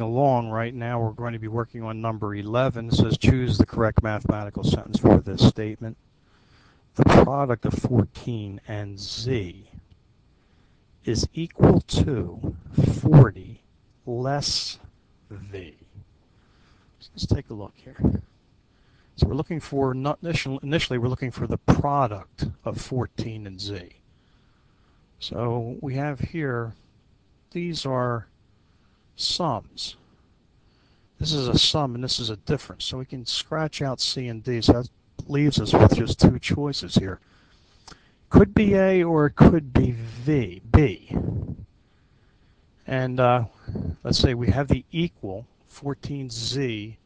along right now, we're going to be working on number 11. It says choose the correct mathematical sentence for this statement. The product of 14 and z is equal to 40 less v. So let's take a look here. So we're looking for, not initially, initially we're looking for the product of 14 and z. So we have here, these are sums. This is a sum and this is a difference. So we can scratch out C and D. So that leaves us with just two choices here. Could be A or it could be V, B. And uh, let's say we have the equal, 14Z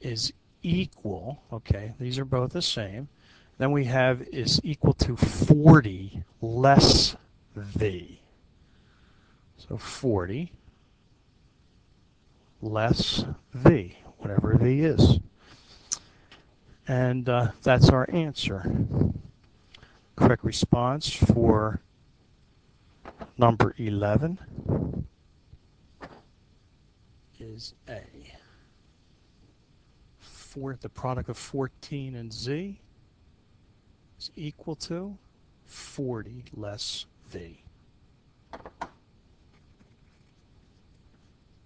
is equal, okay, these are both the same. Then we have is equal to 40 less V. So 40 less V, whatever V is. And uh, that's our answer. Correct response for number 11 is A. For the product of 14 and Z is equal to 40 less V.